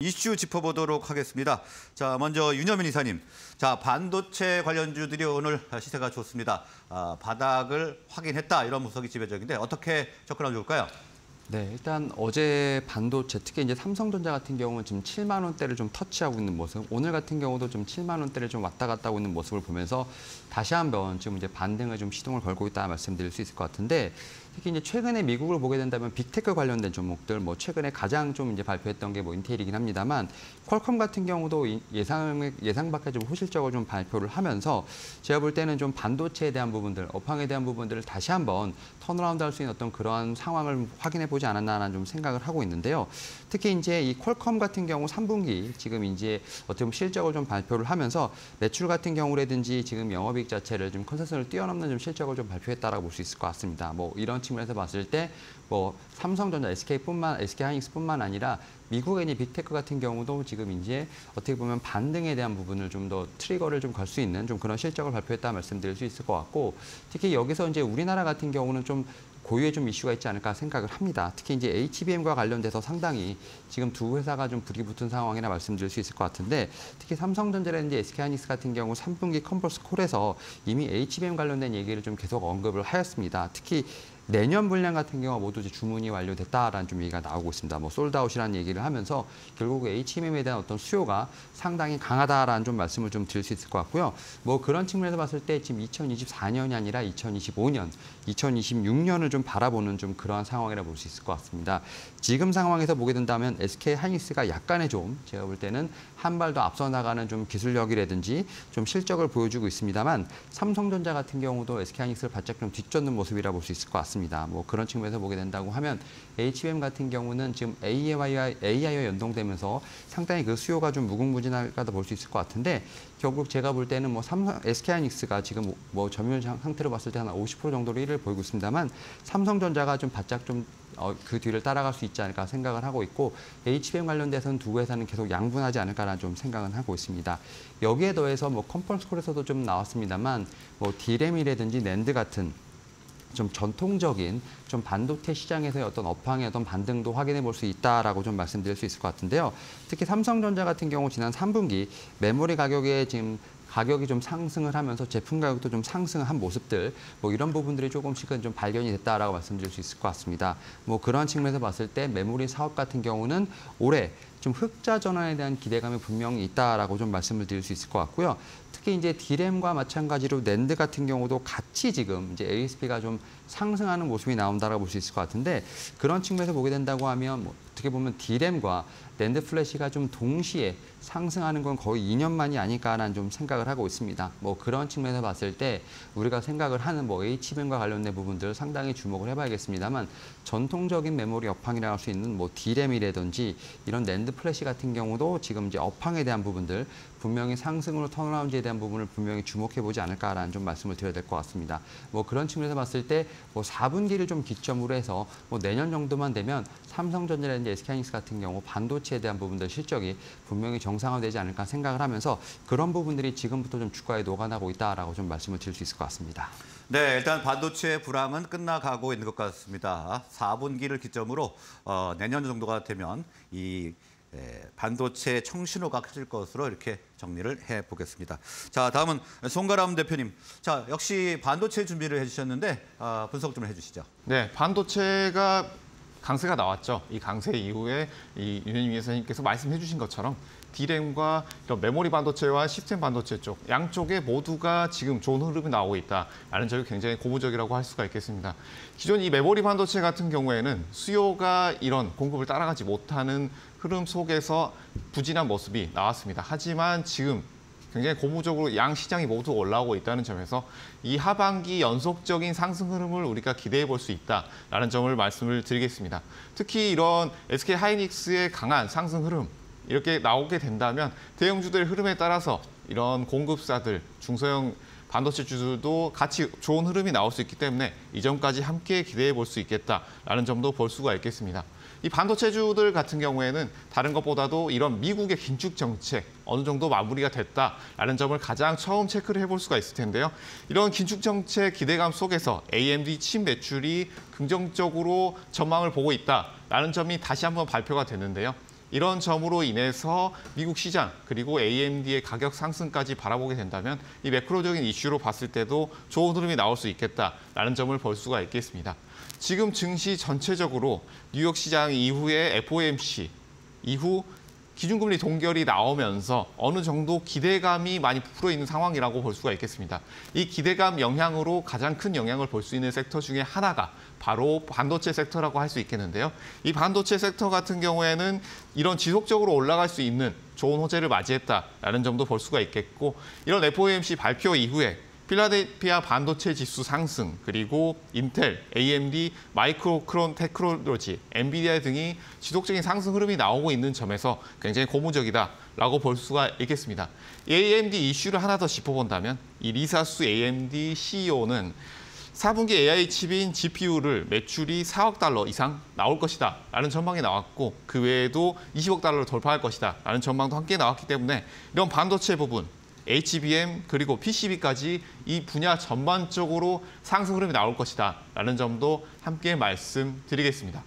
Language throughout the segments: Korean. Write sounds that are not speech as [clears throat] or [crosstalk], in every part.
이슈 짚어보도록 하겠습니다. 자, 먼저 윤여민 이사님. 자, 반도체 관련주들이 오늘 시세가 좋습니다. 아, 바닥을 확인했다 이런 분석이 지배적인데 어떻게 접근하면 좋을까요? 네, 일단 어제 반도체 특히 이제 삼성전자 같은 경우는 지금 7만 원대를 좀 터치하고 있는 모습, 오늘 같은 경우도 좀 7만 원대를 좀 왔다 갔다 하고 있는 모습을 보면서 다시 한번 지금 이제 반등을 좀 시동을 걸고 있다 말씀드릴 수 있을 것 같은데 특히 이제 최근에 미국을 보게 된다면 빅테크 관련된 종목들, 뭐 최근에 가장 좀 이제 발표했던 게 뭐 인텔이긴 합니다만 퀄컴 같은 경우도 예상 예상 밖에 좀 호실적으로 좀 발표를 하면서 제가 볼 때는 좀 반도체에 대한 부분들, 업황에 대한 부분들을 다시 한번 turnaround 할 수 있는 어떤 그러한 상황을 확인해 보지 않았나라는 좀 생각을 하고 있는데요. 특히 이제 이 퀄컴 같은 경우 3분기 지금 이제 어떻게 보면 실적을 좀 발표를 하면서 매출 같은 경우라든지 지금 영업 이익 자체를 좀 consensus를 뛰어넘는 좀 실적을 좀 발표했다라고 볼 수 있을 것 같습니다. 뭐 이런 측면에서 봤을 때 뭐 삼성전자, SK뿐만 SK하이닉스뿐만 아니라 미국의 이제 big tech 같은 경우도 지금 이제 어떻게 보면 반등에 대한 부분을 좀 더 trigger를 좀 걸 수 있는 좀 그런 실적을 발표했다 말씀드릴 수 있을 것 같고 특히 여기서 이제 우리나라 같은 경우는 좀 고유의 좀 이슈가 있지 않을까 생각을 합니다. 특히 이제 HBM과 관련돼서 상당히 지금 두 회사가 좀 불이 붙은 상황이라 말씀드릴 수 있을 것 같은데 특히 삼성전자라든지 SK하이닉스 같은 경우 3분기 conference call에서 이미 HBM 관련된 얘기를 좀 계속 언급을 하였습니다. 특히 내년 분량 같은 경우 모두 이제 주문이 완료됐다라는 좀 얘기가 나오고 있습니다. 뭐 솔드아웃이라는 얘기를 하면서 결국 HMM에 대한 어떤 수요가 상당히 강하다라는 좀 말씀을 좀 드릴 수 있을 것 같고요. 뭐 그런 측면에서 봤을 때 지금 2024년이 아니라 2025년, 2026년을 좀 바라보는 좀 그러한 상황이라 볼 수 있을 것 같습니다. 지금 상황에서 보게 된다면 SK 하이닉스가 약간의 좀 제가 볼 때는 한 발 더 앞서 나가는 좀 기술력이라든지 좀 실적을 보여주고 있습니다만 삼성전자 같은 경우도 SK 하이닉스를 바짝 좀 뒤쫓는 모습이라 볼 수 있을 것 같습니다. 뭐 그런 측면에서 보게 된다고 하면 HBM 같은 경우는 지금 AI와, AI와 연동되면서 상당히 그 수요가 좀 무궁무진하다고 볼수 있을 것 같은데 결국 제가 볼 때는 뭐 삼성, SK하이닉스가 지금 뭐 점유율 상태로 봤을 때 한 50% 정도로 1위를 보이고 있습니다만 삼성전자가 좀 바짝 좀 어, 그 뒤를 따라갈 수 있지 않을까 생각을 하고 있고 HBM 관련돼서는 두 회사는 계속 양분하지 않을까라는 좀 생각은 하고 있습니다. 여기에 더해서 뭐 컨퍼런스 콜에서도 좀 나왔습니다만 뭐 디램이라든지 낸드 같은 좀 전통적인 좀 반도체 시장에서의 어떤 업황의 어떤 반등도 확인해 볼 수 있다라고 좀 말씀드릴 수 있을 것 같은데요. 특히 삼성전자 같은 경우 지난 3분기 메모리 가격에 지금 가격이 좀 상승을 하면서 제품 가격도 좀 상승한 모습들 뭐 이런 부분들이 조금씩은 좀 발견이 됐다라고 말씀드릴 수 있을 것 같습니다. 뭐 그런 측면에서 봤을 때 메모리 사업 같은 경우는 올해 좀 흑자 전환에 대한 기대감이 분명히 있다라고 좀 말씀을 드릴 수 있을 것 같고요. 특히 이제 디램과 마찬가지로 낸드 같은 경우도 같이 지금 이제 ASP가 좀 상승하는 모습이 나온다라고 볼 수 있을 것 같은데 그런 측면에서 보게 된다고 하면 뭐 어떻게 보면 디램과 NAND flash가 좀 동시에 상승하는 건 거의 2년 만이 아닐까라는 좀 생각을 하고 있습니다. 뭐 그런 측면에서 봤을 때 우리가 생각을 하는 뭐 HBM과 관련된 부분들 상당히 주목을 해봐야겠습니다만 전통적인 메모리 업황이라고 할 수 있는 뭐 디램이라든지 이런 NAND flash 같은 경우도 지금 이제 업황에 대한 부분들 분명히 상승으로 turnaround에 대한 부분을 분명히 주목해 보지 않을까라는 좀 말씀을 드려야 될 것 같습니다. 뭐 그런 측면에서 봤을 때 뭐 4분기를 좀 기점으로 해서 뭐 내년 정도만 되면 삼성전자라든지 SK하이닉스 같은 경우 반도체에 대한 부분들 실적이 분명히 정상화되지 않을까 생각을 하면서 그런 부분들이 지금부터 좀 주가에 녹아나고 있다라고 좀 말씀을 드릴 수 있을 것 같습니다. 네, 일단 반도체 불황은 끝나가고 있는 것 같습니다. 4분기를 기점으로 어, 내년 정도가 되면 이 예, 반도체 청신호가 켜질 것으로 이렇게 정리를 해 보겠습니다. 자, 다음은 송가람 대표님. 자, 역시 반도체 준비를 해주셨는데 어, 분석 좀 해주시죠. 네, 반도체가 강세가 나왔죠. 이 강세 이후에 이 윤현임 위원님께서 말씀해 주신 것처럼 이런 메모리 반도체와 시스템 반도체 쪽 양쪽에 모두가 지금 좋은 흐름이 나오고 있다라는 점이 굉장히 고무적이라고 할 수가 있겠습니다. 기존 이 메모리 반도체 같은 경우에는 수요가 이런 공급을 따라가지 못하는 흐름 속에서 부진한 모습이 나왔습니다. 하지만 지금 굉장히 고무적으로 양 시장이 모두 올라오고 있다는 점에서 이 하반기 연속적인 상승 흐름을 우리가 기대해 볼 수 있다라는 점을 말씀을 드리겠습니다. 특히 이런 SK 하이닉스의 강한 상승 흐름 이렇게 나오게 된다면 대형주들의 흐름에 따라서 이런 공급사들, 중소형 반도체 주들도 같이 좋은 흐름이 나올 수 있기 때문에 이 점까지 함께 기대해 볼 수 있겠다라는 점도 볼 수가 있겠습니다. 이 반도체주들 같은 경우에는 다른 것보다도 이런 미국의 긴축 정책 어느 정도 마무리가 됐다라는 점을 가장 처음 체크를 해볼 수가 있을 텐데요. 이런 긴축 정책 기대감 속에서 AMD 칩 매출이 긍정적으로 전망을 보고 있다라는 점이 다시 한번 발표가 됐는데요. 이런 점으로 인해서 미국 시장 그리고 AMD의 가격 상승까지 바라보게 된다면 이 매크로적인 이슈로 봤을 때도 좋은 흐름이 나올 수 있겠다라는 점을 볼 수가 있겠습니다. 지금 증시 전체적으로 뉴욕 시장 이후에 FOMC 이후 기준금리 동결이 나오면서 어느 정도 기대감이 많이 부풀어 있는 상황이라고 볼 수가 있겠습니다. 이 기대감 영향으로 가장 큰 영향을 볼 수 있는 섹터 중에 하나가 바로 반도체 섹터라고 할 수 있겠는데요. 이 반도체 섹터 같은 경우에는 이런 지속적으로 올라갈 수 있는 좋은 호재를 맞이했다라는 점도 볼 수가 있겠고 이런 FOMC 발표 이후에 필라델피아 반도체 지수 상승 그리고 인텔, AMD, 마이크론 테크놀로지, 엔비디아 등이 지속적인 상승 흐름이 나오고 있는 점에서 굉장히 고무적이다라고 볼 수가 있겠습니다. 이 AMD 이슈를 하나 더 짚어본다면 이 리사수 AMD CEO는 4분기 AI 칩인 GPU를 매출이 4억 달러 이상 나올 것이다 라는 전망이 나왔고 그 외에도 20억 달러를 돌파할 것이다 라는 전망도 함께 나왔기 때문에 이런 반도체 부분 HBM 그리고 PCB까지 이 분야 전반적으로 상승 흐름이 나올 것이다 라는 점도 함께 말씀드리겠습니다.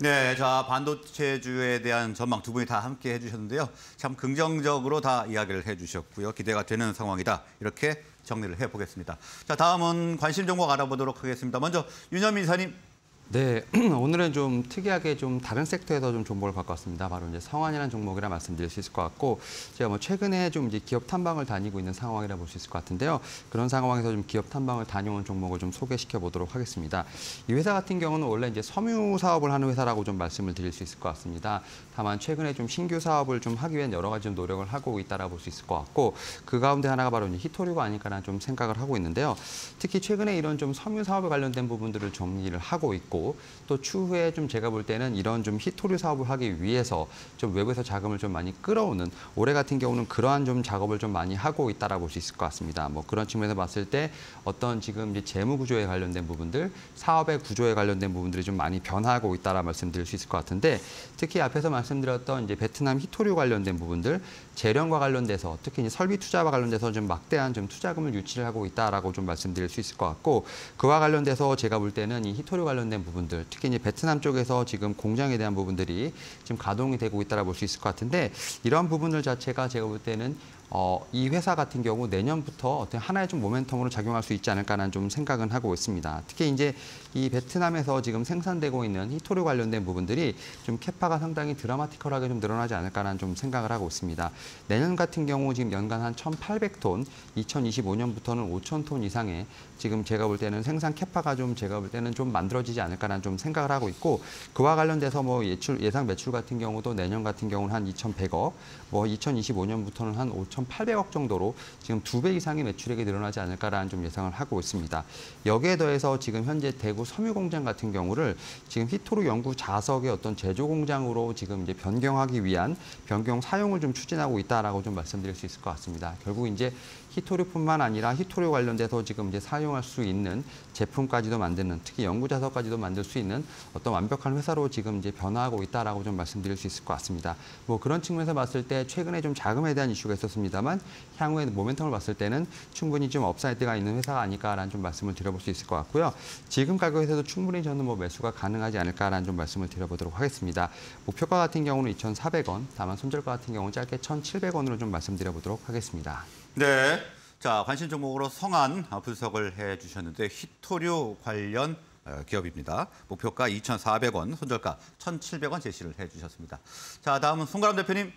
네, 자 반도체주에 대한 전망 두 분이 다 함께 해주셨는데요. 참 긍정적으로 다 이야기를 해주셨고요. 기대가 되는 상황이다. 이렇게 정리를 해보겠습니다. 자, 다음은 관심 종목 알아보도록 하겠습니다. 먼저 윤현민 이사님. 네, [clears throat] 오늘은 좀 특이하게 좀 다른 섹터에서 좀 정보를 갖고 왔습니다. 바로 이제 성환이라는 종목이라 말씀드릴 수 있을 것 같고, 제가 뭐 최근에 좀 이제 기업 탐방을 다니고 있는 상황이라 볼 수 있을 것 같은데요. 그런 상황에서 좀 기업 탐방을 다녀온 종목을 좀 소개시켜 보도록 하겠습니다. 이 회사 같은 경우는 원래 이제 섬유 사업을 하는 회사라고 좀 말씀을 드릴 수 있을 것 같습니다. 다만 최근에 좀 신규 사업을 좀 하기 위한 여러 가지 좀 노력을 하고 있다라 볼 수 있을 것 같고, 그 가운데 하나가 바로 이제 히토류가 아닐까라는 좀 생각을 하고 있는데요. 특히 최근에 이런 좀 섬유 사업에 관련된 부분들을 정리를 하고 있고. 또 추후에 좀 제가 볼 때는 이런 좀 히토류 사업을 하기 위해서 좀 외부에서 자금을 좀 많이 끌어오는 올해 같은 경우는 그러한 좀 작업을 좀 많이 하고 있다라 볼수 있을 것 같습니다. 뭐 그런 측면에서 봤을 때 어떤 지금 이제 재무 구조에 관련된 부분들, 사업의 구조에 관련된 부분들이 좀 많이 변화하고 있다라 말씀드릴 수 있을 것 같은데 특히 앞에서 말씀드렸던 이제 베트남 히토류 관련된 부분들, 재련과 관련돼서 특히 이제 설비 투자와 관련돼서 좀 막대한 좀 투자금을 유치를 하고 있다라고 좀 말씀드릴 수 있을 것 같고 그와 관련돼서 제가 볼 때는 이 히토류 관련된 부분들 특히 이제 베트남 쪽에서 지금 공장에 대한 부분들이 지금 가동이 되고 있다라 볼수 있을 것 같은데 이런 부분들 자체가 제가 볼 때는 어, 이 회사 같은 경우 내년부터 어떤 하나의 좀 모멘텀으로 작용할 수 있지 않을까라는 좀 생각은 하고 있습니다. 특히 이제 이 베트남에서 지금 생산되고 있는 히토류 관련된 부분들이 좀 캐파가 상당히 드라마티컬하게 좀 늘어나지 않을까라는 좀 생각을 하고 있습니다. 내년 같은 경우 지금 연간 한 1,800톤, 2025년부터는 5,000톤 이상의 지금 제가 볼 때는 생산 캐파가 좀 제가 볼 때는 좀 만들어지지 않을까라는 좀 생각을 하고 있고 그와 관련돼서 뭐 예출 예상 매출 같은 경우도 내년 같은 경우는 한 2,100억, 뭐 2025년부터는 한 5,800억 정도로 지금 두 배 이상의 매출액이 늘어나지 않을까라는 좀 예상을 하고 있습니다. 여기에 더해서 지금 현재 대구 섬유 공장 같은 경우를 지금 히토르 연구 자석의 어떤 제조 공장으로 지금 이제 변경하기 위한 변경 사용을 좀 추진하고 있다라고 좀 말씀드릴 수 있을 것 같습니다. 결국 이제 히토류뿐만 아니라 히토류 관련돼서 지금 이제 사용할 수 있는 제품까지도 만드는 특히 영구 자석까지도 만들 수 있는 어떤 완벽한 회사로 지금 이제 변화하고 있다라고 좀 말씀드릴 수 있을 것 같습니다. 뭐 그런 측면에서 봤을 때 최근에 좀 자금에 대한 이슈가 있었습니다만 향후에 모멘텀을 봤을 때는 충분히 좀 upside가 있는 회사가 아닐까라는 좀 말씀을 드려볼 수 있을 것 같고요. 지금 가격에서도 충분히 저는 뭐 매수가 가능하지 않을까라는 좀 말씀을 드려보도록 하겠습니다. 목표가 같은 경우는 2,400원, 다만 손절가 같은 경우는 짧게 1,700원으로 좀 말씀드려보도록 하겠습니다. 네. 자, 관심 종목으로 성안 분석을 해 주셨는데 희토류 관련 어, 기업입니다. 목표가 2,400원, 손절가 1,700원 제시를 해 주셨습니다. 자, 다음은 송가람 대표님.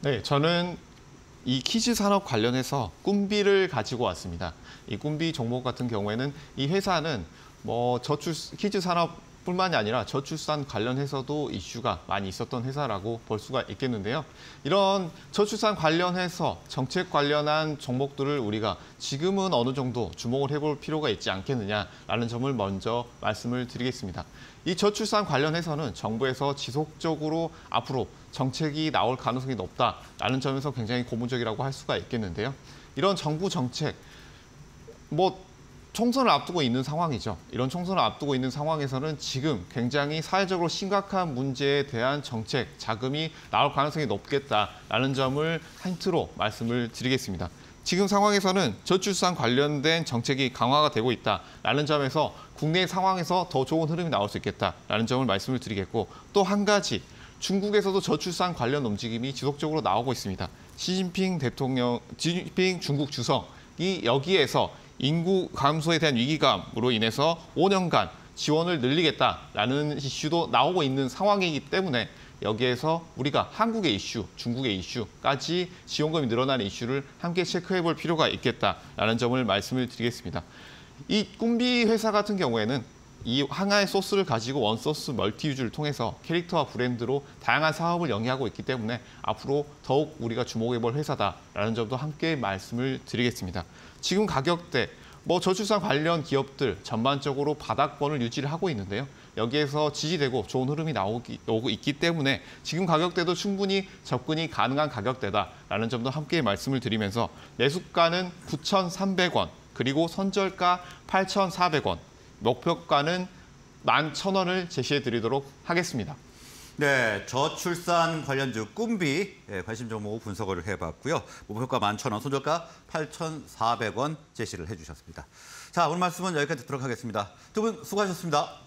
네, 저는 이 kids 산업 관련해서 꿈비를 가지고 왔습니다. 이 꿈비 종목 같은 경우에는 이 회사는 뭐 저출 kids 산업 뿐만이 아니라 저출산 관련해서도 이슈가 많이 있었던 회사라고 볼 수가 있겠는데요. 이런 저출산 관련해서 정책 관련한 종목들을 우리가 지금은 어느 정도 주목을 해볼 필요가 있지 않겠느냐라는 점을 먼저 말씀을 드리겠습니다. 이 저출산 관련해서는 정부에서 지속적으로 앞으로 정책이 나올 가능성이 높다라는 점에서 굉장히 고무적이라고 할 수가 있겠는데요. 이런 정부 정책 뭐 총선을 앞두고 있는 상황이죠. 이런 총선을 앞두고 있는 상황에서는 지금 굉장히 사회적으로 심각한 문제에 대한 정책, 자금이 나올 가능성이 높겠다라는 점을 힌트로 말씀을 드리겠습니다. 지금 상황에서는 저출산 관련된 정책이 강화가 되고 있다라는 점에서 국내 상황에서 더 좋은 흐름이 나올 수 있겠다라는 점을 말씀을 드리겠고 또 한 가지 중국에서도 저출산 관련 움직임이 지속적으로 나오고 있습니다. 시진핑 대통령, 시진핑 중국 주석이 여기에서 인구 감소에 대한 위기감으로 인해서 5년간 지원을 늘리겠다라는 이슈도 나오고 있는 상황이기 때문에 여기에서 우리가 한국의 이슈, 중국의 이슈까지 지원금이 늘어나는 이슈를 함께 체크해 볼 필요가 있겠다라는 점을 말씀을 드리겠습니다. 이 꿈비 회사 같은 경우에는 이 하나의 소스를 가지고 원소스 멀티 유즈를 통해서 캐릭터와 브랜드로 다양한 사업을 영위하고 있기 때문에 앞으로 더욱 우리가 주목해 볼 회사다라는 점도 함께 말씀을 드리겠습니다. 지금 가격대 뭐 저출산 관련 기업들 전반적으로 바닥권을 유지를 하고 있는데요. 여기에서 지지되고 좋은 흐름이 나오기, 오고 있기 때문에 지금 가격대도 충분히 접근이 가능한 가격대다라는 점도 함께 말씀을 드리면서 매수가는 9,300원 그리고 선절가 8,400원 목표가는 11,000원을 제시해 드리도록 하겠습니다. 네, 저출산 관련주 꿈비 예, 관심 종목 분석을 해봤고요. 목표가 11,000원, 손절가 8,400원 제시를 해주셨습니다. 자, 오늘 말씀은 여기까지 듣도록 하겠습니다. 두 분 수고하셨습니다.